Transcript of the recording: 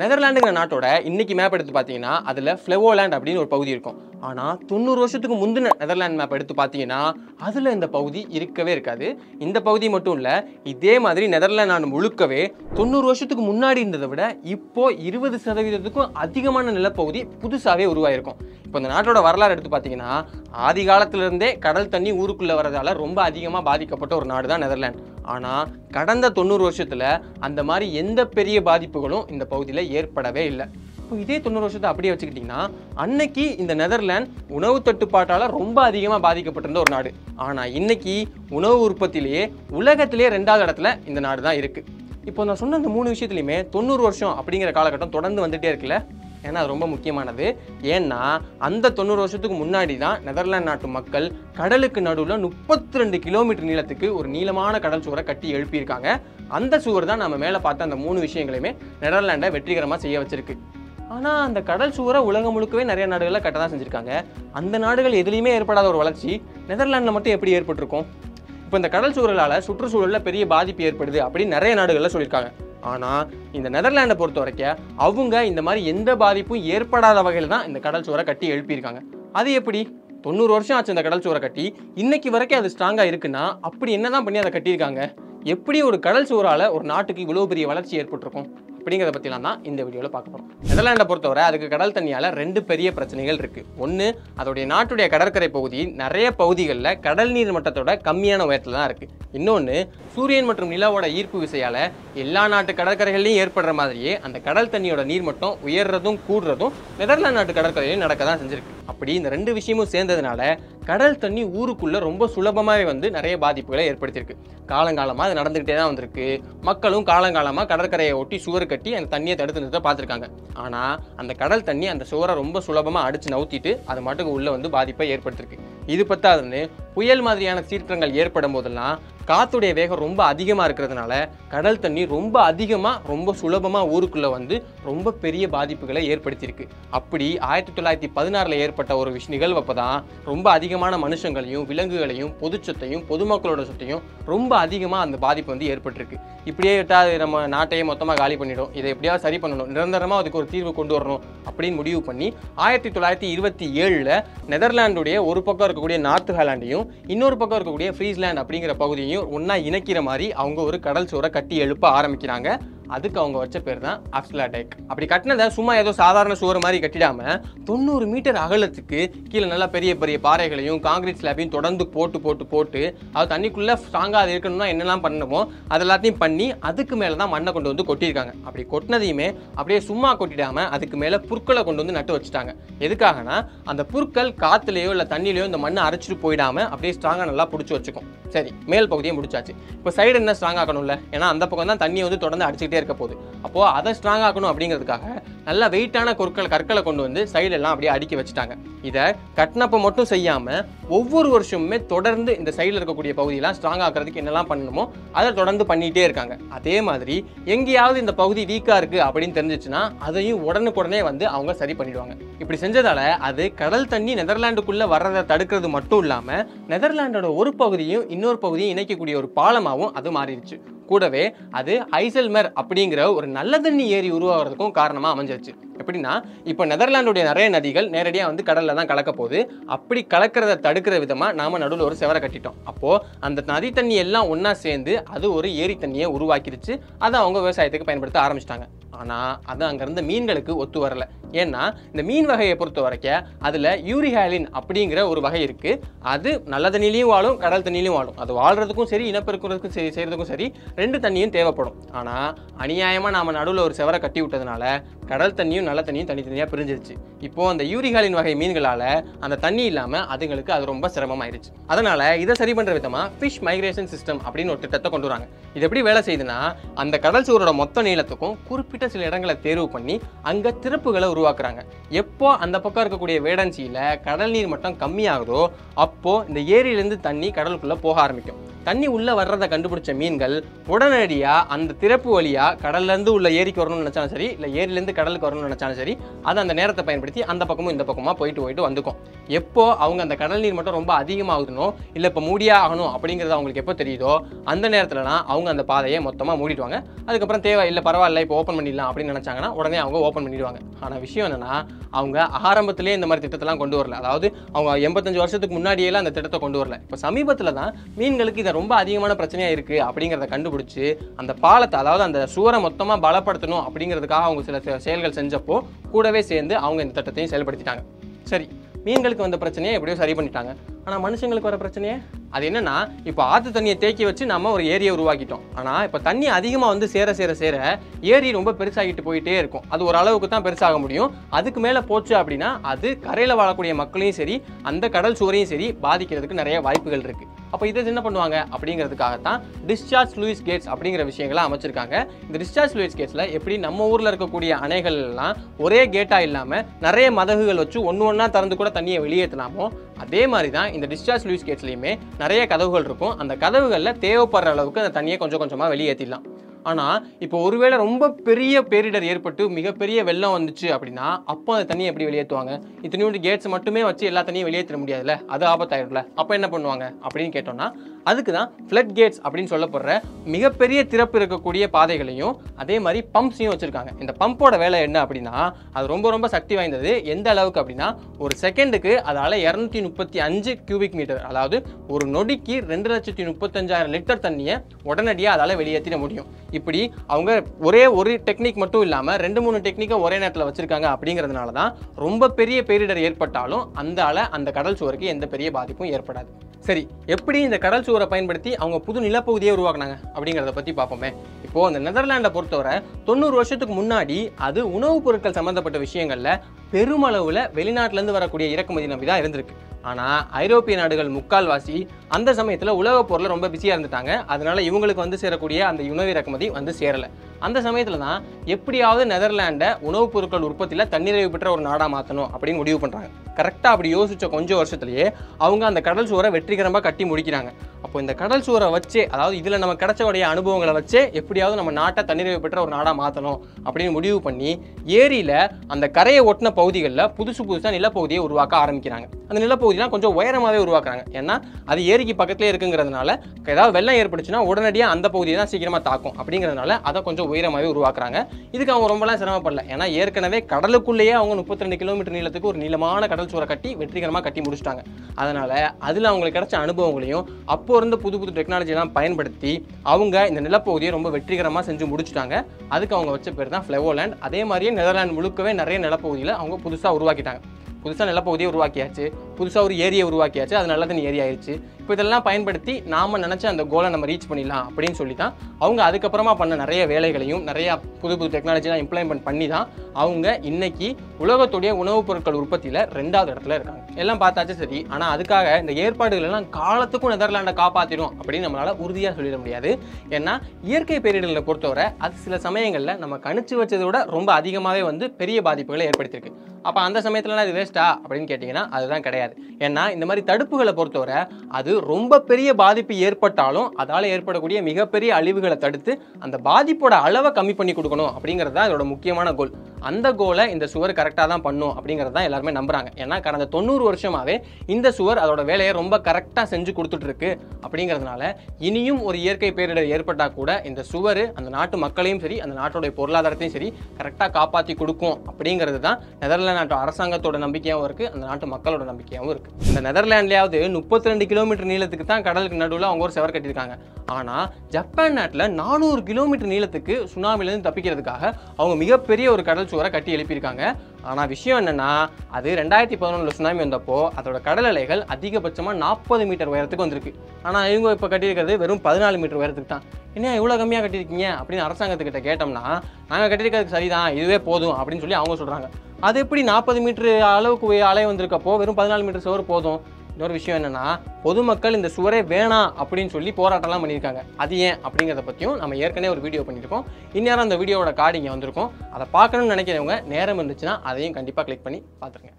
நெதர்லாண்டுங்கிற நாட்டோட இன்னைக்கு மேப் எடுத்து பார்த்தீங்கன்னா அதில் ஃப்ளெவோலேண்ட் அப்படின்னு ஒரு பகுதி இருக்கும். ஆனால் தொண்ணூறு வருஷத்துக்கு முந்தின நெதர்லாண்ட் மேப் எடுத்து பார்த்தீங்கன்னா அதில் இந்த பகுதி இருக்கவே இருக்காது. இந்த பகுதி மட்டும் இல்லை இதே மாதிரி நெதர்லாண்ட் நாடு முழுக்கவே தொண்ணூறு வருஷத்துக்கு முன்னாடி இருந்ததை விட இப்போ இருபது சதவீதத்துக்கும் அதிகமான நிலப்பகுதி புதுசாகவே உருவாயிருக்கும். இப்போ இந்த நாட்டோட வரலாறு எடுத்து பார்த்தீங்கன்னா ஆதி காலத்திலிருந்தே கடல் தண்ணி ஊருக்குள்ளே வரதால ரொம்ப அதிகமாக பாதிக்கப்பட்ட ஒரு நாடு தான் நெதர்லாண்ட் ஆனால் கடந்த தொண்ணூறு வருஷத்தில் அந்த மாதிரி எந்த பெரிய பாதிப்புகளும் இந்த பகுதியில் ஏற்படவே இல்லை. இப்போ இதே தொண்ணூறு வருஷத்தை அப்படியே வச்சுக்கிட்டிங்கன்னா அன்னைக்கு இந்த நெதர்லாண்ட் உணவு தட்டுப்பாட்டால் ரொம்ப அதிகமாக பாதிக்கப்பட்டிருந்த ஒரு நாடு. ஆனால் இன்னைக்கு உணவு உற்பத்தியிலேயே உலகத்திலேயே ரெண்டாவது இடத்துல இந்த நாடு தான் இருக்குது இப்போ நான் சொன்ன இந்த மூணு விஷயத்துலையுமே தொண்ணூறு வருஷம் அப்படிங்கிற காலகட்டம் தொடர்ந்து வந்துகிட்டே இருக்குல்ல? ஏன்னா அது ரொம்ப முக்கியமானது. ஏன்னா அந்த தொண்ணூறு வருஷத்துக்கு முன்னாடி தான் நெதர்லாந்து நாட்டு மக்கள் கடலுக்கு நடுவில் முப்பத்தி ரெண்டு கிலோமீட்டர் நீளத்துக்கு ஒரு நீளமான கடல் சுவரை கட்டி எழுப்பியிருக்காங்க. அந்த சுவர் தான் நம்ம மேலே பார்த்த அந்த மூணு விஷயங்களையுமே நெதர்லாண்டை வெற்றிகரமாக செய்ய வச்சிருக்கு. ஆனால் அந்த கடல் சுவரை உலகம் முழுக்கவே நிறைய நாடுகளில் கட்ட தான் செஞ்சுருக்காங்க. அந்த நாடுகள் எதுலேயுமே ஏற்படாத ஒரு வளர்ச்சி நெதர்லாண்டில் மட்டும் எப்படி ஏற்பட்டிருக்கும்? இப்போ இந்த கடல் சுவர்களால் சுற்றுச்சூழலில் பெரிய பாதிப்பு ஏற்படுது அப்படின்னு நிறைய நாடுகளில் சொல்லியிருக்காங்க. ஆனால் இந்த நெதர்லாண்டை பொறுத்த வரைக்கும் அவங்க இந்த மாதிரி எந்த பாதிப்பும் ஏற்படாத வகையில் தான் இந்த கடல் சுவரை கட்டி எழுப்பியிருக்காங்க. அது எப்படி? தொண்ணூறு வருஷம் ஆச்சு இந்த கடல் சுவரை கட்டி. இன்னைக்கு வரைக்கும் அது ஸ்ட்ராங்காக இருக்குன்னா அப்படி என்னதான் பண்ணி அதை கட்டியிருக்காங்க? எப்படி ஒரு கடல் சுவரால் ஒரு நாட்டுக்கு இவ்வளோ பெரிய வளர்ச்சி ஏற்பட்டிருக்கும்? அப்படிங்கிறத பற்றிலாம் தான் இந்த வீடியோவில் பார்க்க போகிறோம் நெதர்லாண்டை பொறுத்தவரை அதுக்கு கடல் தண்ணியால் ரெண்டு பெரிய பிரச்சனைகள் இருக்குது ஒன்று அதோடைய நாட்டுடைய கடற்கரை பகுதி நிறைய பகுதிகளில் கடல் நீர் மட்டத்தோட கம்மியான உயரத்தில் தான் இருக்குது இன்னொன்று சூரியன் மற்றும் நிலாவோட ஈர்ப்பு விசையால் எல்லா நாட்டு கடற்கரைகள்லையும் ஏற்படுற மாதிரியே அந்த கடல் தண்ணியோட நீர் மட்டம் உயர்றதும் கூடுறதும் நெதர்லாந்து நாட்டு கடற்கரையிலையும் நடக்க தான் செஞ்சுருக்கு. அப்படி இந்த ரெண்டு விஷயமும் சேர்ந்ததுனால கடல் தண்ணி ஊருக்குள்ளே ரொம்ப சுலபமாகவே வந்து நிறைய பாதிப்புகளை ஏற்படுத்தியிருக்கு. காலங்காலமாக அது நடந்துக்கிட்டே தான் வந்திருக்கு. மக்களும் காலங்காலமாக கடற்கரையை ஒட்டி சுவர் கட்டி அந்த தண்ணியை தடுத்து நிறுத்த பார்த்துருக்காங்க. ஆனால் அந்த கடல் தண்ணி அந்த சுவரை ரொம்ப சுலபமாக அடித்து நவுத்திட்டு அது மட்டுக்கு உள்ளே வந்து பாதிப்பை ஏற்படுத்தியிருக்கு. இது பத்தாதுன்னு புயல் மாதிரியான சீற்றங்கள் ஏற்படும் போதெல்லாம் காற்றுடைய வேகம் ரொம்ப அதிகமாக இருக்கிறதுனால கடல் தண்ணி ரொம்ப அதிகமாக ரொம்ப சுலபமாக ஊருக்குள்ளே வந்து ரொம்ப பெரிய பாதிப்புகளை ஏற்படுத்தியிருக்கு. அப்படி ஆயிரத்தி தொள்ளாயிரத்தி பதினாறில் ஏற்பட்ட ஒரு விஷ் நிகழ்வப்போ தான் ரொம்ப அதிகமான மனுஷங்களையும் விலங்குகளையும் பொது சொத்தையும் பொதுமக்களோட சொத்தையும் ரொம்ப அதிகமாக அந்த பாதிப்பு வந்து ஏற்பட்டிருக்கு. இப்படியே விட்டால் அது நம்ம நாட்டையே மொத்தமாக காலி பண்ணிடும். இதை எப்படியாவது சரி பண்ணணும். நிரந்தரமாக அதுக்கு ஒரு தீர்வு கொண்டு வரணும் அப்படின்னு முடிவு பண்ணி ஆயிரத்தி தொள்ளாயிரத்தி இருபத்தி ஏழில் நெதர்லாண்டுடைய ஒரு பக்கம் இருக்கக்கூடிய நார்த் ஹாலாண்டையும் இன்னொரு பக்கம் இருக்கக்கூடிய ஃப்ரீஸ்லேண்ட் அப்படிங்கிற பகுதியையும் ஒன்றா இணைக்கிற மாதிரி அவங்க ஒரு கடல் சுவரை கட்டி எழுப்ப ஆரம்பிக்கிறாங்க. அதுக்கு அவங்க வச்ச பேர் தான் அப்ஸ்லாடெக் அப்படி கட்டினதை சும்மா ஏதோ சாதாரண சுவர் மாதிரி கட்டிடாமல் தொண்ணூறு மீட்டர் அகலத்துக்கு கீழே நல்லா பெரிய பெரிய பாறைகளையும் காங்கிரீட் ஸ்லாப்பையும் தொடர்ந்து போட்டு போட்டு போட்டு அது தண்ணிக்குள்ளே ஸ்ட்ராங்காக அது இருக்கணும்னா என்னெல்லாம் பண்ணணுமோ அது எல்லாத்தையும் பண்ணி அதுக்கு மேலே தான் மண்ணை கொண்டு வந்து கொட்டியிருக்காங்க. அப்படி கொட்டினதையுமே அப்படியே சும்மா கொட்டிடாமல் அதுக்கு மேலே புற்களை கொண்டு வந்து நட்டு வச்சுட்டாங்க. எதுக்காகனா அந்த புற்கள் காற்றுலையோ இல்லை தண்ணியிலையோ இந்த மண்ணை அரைச்சிட்டு போயிடாம அப்படியே ஸ்ட்ராங்காக நல்லா பிடிச்சி வச்சுக்கும். சரி மேல் பகுதியை முடிச்சாச்சு. இப்போ சைடு என்ன ஸ்ட்ராங் ஆக்கணும்ல? ஏன்னா அந்த பக்கம் தான் தண்ணியை வந்து தொடர்ந்து அடிச்சுக்கிட்டே இருக்க போகுது. அப்போது அதை ஸ்ட்ராங் ஆகணும் அப்படிங்கிறதுக்காக நல்ல வெயிட்டான கொற்கள் கற்களை கொண்டு வந்து சைடு எல்லாம் அப்படியே அடுக்கி வச்சுட்டாங்க. இதை கட்டினப்போ மட்டும் செய்யாமல் ஒவ்வொரு வருஷமுமே தொடர்ந்து இந்த சைடில் இருக்கக்கூடிய பகுதியெல்லாம் ஸ்ட்ராங் ஆகிறதுக்கு என்னெல்லாம் பண்ணணுமோ அதை தொடர்ந்து பண்ணிகிட்டே இருக்காங்க. அதே மாதிரி எங்கேயாவது இந்த பகுதி வீக்காக இருக்குது அப்படின்னு தெரிஞ்சிச்சுன்னா அதையும் உடனுக்குடனே வந்து அவங்க சரி பண்ணிடுவாங்க. இப்படி செஞ்சதால அது கடல் தண்ணி நெதர்லாண்டுக்குள்ளே வர்றதை தடுக்கிறது மட்டும் இல்லாமல் நெதர்லாண்டோட ஒரு பகுதியும் இன்னொரு பகுதியும் இணைக்கக்கூடிய ஒரு பாலமாகவும் அது மாறிடுச்சு. கூடவே அது ஐசல்மர் அப்படிங்கிற ஒரு நல்ல தண்ணி ஏரி உருவாகிறதுக்கும் காரணமாக அமைஞ்சிருச்சு. எப்படின்னா இப்போ நெதர்லாண்டுடைய நிறைய நதிகள் நேரடியாக வந்து கடலில் தான் கலக்க போகுது. அப்படி கலக்கிறத தடுக்கிற விதமாக நாம் நடுவில் ஒரு செவரை கட்டிட்டோம். அப்போது அந்த நதி தண்ணி எல்லாம் ஒன்றா சேர்ந்து அது ஒரு ஏரி தண்ணியை உருவாக்கிடுச்சு அதை அவங்க விவசாயத்துக்கு பயன்படுத்த ஆரம்பிச்சிட்டாங்க. ஆனால் அது அங்கேருந்து மீன்களுக்கு ஒத்து வரல. ஏன்னா இந்த மீன் வகையை பொறுத்த வரைக்கும் அதில் யூரிஹாலின் அப்படிங்கிற ஒரு வகை இருக்குது அது நல்ல தண்ணிலையும் வாழும் கடல் தண்ணிலையும் வாழும். அது வாழ்கிறதுக்கும் சரி இனப்பெருக்கிறதுக்கும் சரி செய்கிறதுக்கும் சரி ரெண்டு தண்ணியும் தேவைப்படும். ஆனால் அநியாயமாக நாம் நடுவில் ஒரு செவரை கட்டி விட்டதுனால கடல் தண்ணியும் நல்ல தண்ணியும் தனித்தனியாக பிரிஞ்சிருச்சு. இப்போது அந்த யூரிகாலின் வகை மீன்களால் அந்த தண்ணி இல்லாமல் அதுங்களுக்கு அது ரொம்ப சிரமமாயிருச்சு. அதனால் இதை சரி பண்ணுற விதமாக ஃபிஷ் மைக்ரேஷன் சிஸ்டம் அப்படின்னு ஒரு திட்டத்தை கொண்டு வராங்க. இது எப்படி வேலை செய்யுதுன்னா அந்த கடல் சுவரோட மொத்த நீளத்துக்கும் குறிப்பிட்ட சில இடங்களை தேர்வு பண்ணி அங்கே திறப்புகளை உருவாக்குறாங்க. எப்போ அந்த பக்கம் இருக்கக்கூடிய வேடன்சியில் கடல் நீர் மட்டம் கம்மியாகுதோ அப்போது இந்த ஏரியிலேருந்து தண்ணி கடலுக்குள்ளே போக ஆரம்பிக்கும். தண்ணி உள்ளே வர்றதை கண்டுபிடிச்ச மீன்கள் உடனடியாக அந்த திறப்பு வழியாக கடல்லேருந்து உள்ள ஏரிக்கு வரணும்னு நினச்சாலும் சரி இல்லை ஏரியிலேருந்து கடலுக்கு வரணும்னு நினச்சாலும் சரி அதை அந்த நேரத்தை பயன்படுத்தி அந்த பக்கமும் இந்த பக்கமாக போயிட்டு போயிட்டு வந்துக்கும். எப்போ அவங்க அந்த கடல் நீர் மட்டும் ரொம்ப அதிகமாகுதுனோ இல்லை இப்போ மூடியே ஆகணும் அப்படிங்கிறது அவங்களுக்கு எப்போ தெரியுதோ அந்த நேரத்துலலாம் அவங்க அந்த பாதையை மொத்தமாக மூடிடுவாங்க. அதுக்கப்புறம் தேவை இல்லை பரவாயில்ல இப்போ ஓப்பன் பண்ணிடலாம் அப்படின்னு நினச்சாங்கன்னா உடனே அவங்க ஓப்பன் பண்ணிடுவாங்க. ஆனால் விஷயம் என்னென்னா அவங்க ஆரம்பத்திலே இந்த மாதிரி திட்டத்தெல்லாம் கொண்டு வரல. அதாவது அவங்க எண்பத்தஞ்சு வருஷத்துக்கு முன்னாடியெல்லாம் அந்த திட்டத்தை கொண்டு வரல. இப்போ சமீபத்தில் தான் மீன்களுக்கு இதை ரொம்ப அதிகமான பிரச்சனையாக இருக்குது அப்படிங்கிறத கண்டுபிடிச்சி அந்த பாலத்தை அதாவது அந்த சுவரை மொத்தமாக பலப்படுத்தணும் அப்படிங்கிறதுக்காக அவங்க சில செயல்கள் செஞ்சப்போ கூடவே சேர்ந்து அவங்க இந்த திட்டத்தையும் செயல்படுத்திட்டாங்க. சரி மீன்களுக்கு வந்த பிரச்சனையை எப்படியோ சரி பண்ணிட்டாங்க. ஆனால் மனுஷங்களுக்கு வர பிரச்சனையே? அது என்னென்னா இப்போ ஆற்று தண்ணியை தேக்கி வச்சு நம்ம ஒரு ஏரியை உருவாக்கிட்டோம். ஆனால் இப்போ தண்ணி அதிகமாக வந்து சேர சேர சேர ஏரி ரொம்ப பெருசாகிட்டு போயிட்டே இருக்கும். அது ஒரு அளவுக்கு தான் பெருசாக முடியும். அதுக்கு மேலே போச்சு அப்படின்னா அது கரையில் வாழக்கூடிய மக்களையும் சரி அந்த கடல் சுவரையும் சரி பாதிக்கிறதுக்கு நிறைய வாய்ப்புகள் இருக்குது அப்போ இதை என்ன பண்ணுவாங்க? அப்படிங்கிறதுக்காகத்தான் டிஸ்சார்ஜ் லூயிஸ் கேட்ஸ் அப்படிங்கிற விஷயங்களை அமைச்சிருக்காங்க. இந்த டிஸ்சார்ஜ் லூயிஸ் கேட்ஸில் எப்படி நம்ம ஊரில் இருக்கக்கூடிய அணைகள் எல்லாம் ஒரே கேட்டாக இல்லாமல் நிறைய மதகுகள் வச்சு ஒன்று ஒன்றா திறந்து கூட தண்ணியை வெளியேற்றலாமோ அதே மாதிரி தான் இந்த டிஸ்சார்ஜ் லூயிஸ் கேட்ஸ்லையுமே நிறைய கதவுகள் இருக்கும். அந்த கதவுகளில் தேவைப்படுற அளவுக்கு அந்த தண்ணியை கொஞ்சம் கொஞ்சமாக வெளியேற்றிடலாம் ஆனால் இப்போ ஒருவேளை ரொம்ப பெரிய பேரிடர் ஏற்பட்டு மிகப்பெரிய வெள்ளம் வந்துச்சு அப்படின்னா அப்போ அந்த தண்ணியை எப்படி வெளியேற்றுவாங்க? இத்தனையோண்டு கேட்ஸ் மட்டுமே வச்சு எல்லா தண்ணியும் வெளியேற்ற முடியாதுல்ல? அது ஆபத்தாயிரும்ல? அப்போ என்ன பண்ணுவாங்க? அப்படின்னு கேட்டோம்னா அதுக்கு தான் ஃப்ளட் கேட்ஸ் அப்படின்னு சொல்லப்படுற மிகப்பெரிய திறப்பு இருக்கக்கூடிய பாதைகளையும் அதே மாதிரி பம்ப்ஸையும் வச்சுருக்காங்க. இந்த பம்போட வேலை என்ன அப்படின்னா அது ரொம்ப ரொம்ப சக்தி வாய்ந்தது. எந்த அளவுக்கு அப்படின்னா ஒரு செகண்டுக்கு அதால் இரநூத்தி முப்பத்தி அஞ்சு கியூபிக் மீட்டர் அதாவது ஒரு நொடிக்கு ரெண்டு லட்சத்தி முப்பத்தஞ்சாயிரம் லிட்டர் தண்ணியை உடனடியாக அதால் வெளியேற்றிட முடியும். இப்படி அவங்க ஒரே ஒரு டெக்னிக் மட்டும் இல்லாமல் ரெண்டு மூணு டெக்னிக்கை ஒரே நேரத்தில் வச்சுருக்காங்க அப்படிங்கிறதுனால தான் ரொம்ப பெரிய பேரிடர் ஏற்பட்டாலும் அந்த அந்த கடல் சுவருக்கு எந்த பெரிய பாதிப்பும் ஏற்படாது. சரி எப்படி இந்த கடல் சுவரை பயன்படுத்தி அவங்க புது நிலப்பகுதியை உருவாக்குனாங்க அப்படிங்கிறத பற்றி பார்ப்போமே. இப்போது அந்த நெதர்லாண்டை பொறுத்தவரை தொண்ணூறு வருஷத்துக்கு முன்னாடி அது உணவுப் பொருட்கள் சம்மந்தப்பட்ட விஷயங்களில் பெருமளவில் வெளிநாட்டிலேருந்து வரக்கூடிய இறக்குமதி நம்பி தான் இருந்திருக்கு. ஆனால் ஐரோப்பிய நாடுகள் முக்கால்வாசி அந்த சமயத்தில் உலகப் பொருளில் ரொம்ப பிஸியாக இருந்துட்டாங்க. அதனால இவங்களுக்கு வந்து சேரக்கூடிய அந்த உணவு இறக்குமதி வந்து சேரலை. அந்த சமயத்தில் தான் எப்படியாவது நெதர்லாண்டை உணவுப் பொருட்கள் உற்பத்தியில் தன்னிறைவு பெற்ற ஒரு நாடாக மாற்றணும் அப்படின்னு முடிவு பண்ணுறாங்க கரெக்டாக அப்படி யோசித்த கொஞ்சம் வருஷத்துலேயே அவங்க அந்த கடல் சுவரை வெற்றிகரமாக கட்டி முடிக்கிறாங்க. அப்போ இந்த கடல் சுவரை வச்சே அதாவது இதில் நம்ம கிடைச்சவுடைய அனுபவங்களை வச்சே எப்படியாவது நம்ம நாட்டை தன்னிறைவு பெற்ற ஒரு நாடாக மாற்றணும் அப்படின்னு முடிவு பண்ணி ஏரியில் அந்த கரையை ஒட்டின பகுதிகளில் புதுசு புதுசாக நிலப்பகுதியை உருவாக்க ஆரம்பிக்கிறாங்க. அந்த நிலப்பகுதிலாம் கொஞ்சம் உயரமாகவே உருவாக்குறாங்க. ஏன்னா அது ஏரிக்கு பக்கத்துலேயே இருக்குங்கிறதுனால ஏதாவது வெள்ளம் ஏற்பட்டுச்சுன்னா உடனடியாக அந்த பகுதியை தான் சீக்கிரமாக தாக்கும் அப்படிங்கிறதுனால அதை கொஞ்சம் உயரமாகவே உருவாக்குறாங்க. இதுக்கு அவங்க ரொம்பலாம் சிரமப்படல. ஏன்னா ஏற்கனவே கடலுக்குள்ளேயே அவங்க 32 கிலோமீட்டர் நீளத்துக்கு ஒரு நீளமான கடல் சுவரை கட்டி வெற்றிகரமாக கட்டி முடிச்சிட்டாங்க. அதனால அதில் அவங்களுக்கு கிடைச்ச அனுபவங்களையும் அப்போ இருந்த புது புது டெக்னாலஜிலாம் பயன்படுத்தி அவங்க இந்த நிலப்பகுதியை ரொம்ப வெற்றிகரமாக செஞ்சு முடிச்சிட்டாங்க. அதுக்கு அவங்க வச்ச பேர் தான் ஃப்ளெவோலேண்ட் அதே மாதிரியே நெதர்லாண்ட் முழுக்கவே நிறைய நிலப்பகுதியில் அவங்க புதுசாக உருவாக்கிட்டாங்க. புதுசாக நிலப்பகுதியை உருவாக்கியாச்சு. புதுசாக ஒரு ஏரியை உருவாக்கியாச்சு. அது நல்ல தண்ணி ஏரியா ஆயிடுச்சு இப்போ இதெல்லாம் பயன்படுத்தி நாம் நினச்ச அந்த கோலை நம்ம ரீச் பண்ணிடலாம் அப்படின்னு சொல்லி தான் அவங்க அதுக்கப்புறமா பண்ண நிறைய வேலைகளையும் நிறையா புது புது டெக்னாலஜிலாம் இம்ப்ளிமெண்ட் பண்ணி தான் அவங்க இன்னைக்கு உலகத்துடைய உணவுப் பொருட்கள் உற்பத்தியில் ரெண்டாவது இடத்துல இருக்காங்க. எல்லாம் பார்த்தாச்சு சரி. ஆனால் அதுக்காக இந்த ஏற்பாடுகள் எல்லாம் காலத்துக்கும் நெதர்லாண்டை காப்பாற்றிடும் அப்படின்னு நம்மளால் உறுதியாக சொல்லிட முடியாது. ஏன்னா இயற்கை பேரிடர்களை பொறுத்தவரை அது சில சமயங்களில் நம்ம கணிச்சு வச்சதை விட ரொம்ப அதிகமாகவே வந்து பெரிய பாதிப்புகளை ஏற்படுத்தியிருக்கு. அப்போ அந்த சமயத்துலலாம் இது வேஸ்ட்டா அப்படின்னு கேட்டிங்கன்னா அதுதான் கிடையாது. ஏன்னா இந்த மாதிரி தடுப்புகளை பொறுத்தவரை அது ரொம்ப பெரிய பாதிப்பு ஏற்பட்டாலும் அதால் ஏற்படக்கூடிய மிகப்பெரிய அழிவுகளை தடுத்து அந்த பாதிப்போட அளவை கம்மி பண்ணி கொடுக்கணும் அப்படிங்கிறது தான் இதோட முக்கியமான கோல் அந்த கோலை இந்த சுவர் கரெக்டாக தான் பண்ணும் அப்படிங்கிறது தான் எல்லாருமே நம்புறாங்க. ஏன்னா கடந்த தொண்ணூறு வருஷமாகவே இந்த சுவர் அதோட வேலையை ரொம்ப கரெக்டாக செஞ்சு கொடுத்துட்ருக்கு அப்படிங்கிறதுனால இனியும் ஒரு இயற்கை பேரிடர் ஏற்பட்டால் கூட இந்த சுவர் அந்த நாட்டு மக்களையும் சரி அந்த நாட்டுடைய பொருளாதாரத்தையும் சரி கரெக்டாக காப்பாற்றி கொடுக்கும் அப்படிங்கிறது தான் நெதர்லாந்து நாட்டு அரசாங்கத்தோட நம்பிக்கையாகவும் இருக்குது அந்த நாட்டு மக்களோட நம்பிக்கையாகவும் இருக்குது இந்த நெதர்லாண்ட்லேயாவது முப்பத்தி ரெண்டு கிலோமீட்டர் நீளத்துக்கு தான் கடலுக்கு நடுவில் அவங்க ஒரு செவர் கட்டியிருக்காங்க. ஆனால் ஜப்பான் நாட்டில் நானூறு கிலோமீட்டர் நீளத்துக்கு சுனாமிலேருந்து தப்பிக்கிறதுக்காக அவங்க மிகப்பெரிய ஒரு கடல் சுவரை கட்டி எழுப்பியிருக்காங்க. ஆனால் விஷயம் என்னென்னா அது ரெண்டாயிரத்தி பதினொன்றில் சுனாமி வந்தப்போ அதோட கடல் அலைகள் அதிகபட்சமாக நாற்பது மீட்டர் உயரத்துக்கு வந்திருக்கு. ஆனால் இவங்க இப்போ கட்டியிருக்கிறது வெறும் பதினாலு மீட்டர் உயரத்துக்கு தான். என்ன இவ்வளோ கம்மியாக கட்டியிருக்கீங்க? அப்படின்னு அரசாங்கத்துக்கிட்ட கேட்டோம்னா நாங்கள் கட்டியிருக்கிறது சரிதான் இதுவே போதும் அப்படின்னு சொல்லி அவங்க சொல்கிறாங்க அது எப்படி நாற்பது மீட்டர் அளவுக்கு அலை வந்திருக்கப்போ வெறும் பதினாலு மீட்டர் சுவர் போதும்? இன்னொரு விஷயம் என்னன்னா பொதுமக்கள் இந்த சுவரே வேணாம் அப்படின்னு சொல்லி போராட்டம்லாம் பண்ணியிருக்காங்க. அது ஏன் அப்படிங்கிறத பற்றியும் நம்ம ஏற்கனவே ஒரு வீடியோ பண்ணியிருக்கோம். இந்நேரம் அந்த வீடியோவோட கார்டு இங்கே வந்திருக்கும். அதை பார்க்கணும்னு நினைக்கிறவங்க நேரம் இருந்துச்சுன்னா அதையும் கண்டிப்பாக கிளிக் பண்ணி பார்த்துருங்க.